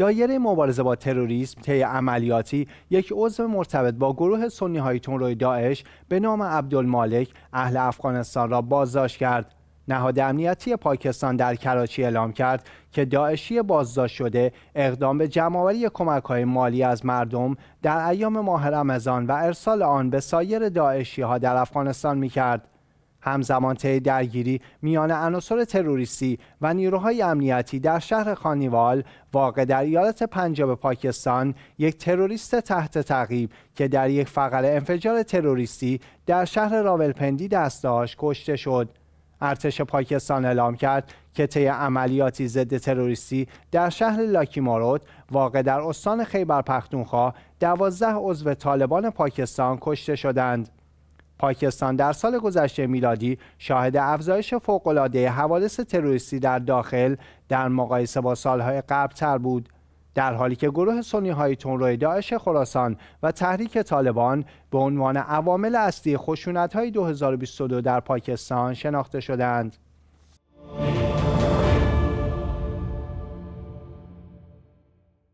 دایره مبارزه با تروریسم طی عملیاتی یک عضو مرتبط با گروه سنی های تندروی داعش به نام عبدالمالک اهل افغانستان را بازداشت کرد نهاد امنیتی پاکستان در کراچی اعلام کرد که داعشی بازداشت شده اقدام به جمعآوری کمک های مالی از مردم در ایام ماه رمضان و ارسال آن به سایر داعشی ها در افغانستان می کرد. همزمان طی درگیری میان عناصر تروریستی و نیروهای امنیتی در شهر خانیوال واقع در ایالت پنجاب پاکستان یک تروریست تحت تعقیب که در یک فقر انفجار تروریستی در شهر راولپندی دست داشت کشته شد ارتش پاکستان اعلام کرد که طی عملیاتی ضد تروریستی در شهر لاکیمارود واقع در استان خیبر پختونخوا دوازده عضو طالبان پاکستان کشته شدند. پاکستان در سال گذشته میلادی شاهد افزایش فوقالعاده حوادث تروریستی در داخل در مقایسه با سالهای قبلتر بود. در حالی که گروه سنی های تونروی داعش خراسان و تحریک طالبان به عنوان عوامل اصلی خشونت های 2022 در پاکستان شناخته شدند.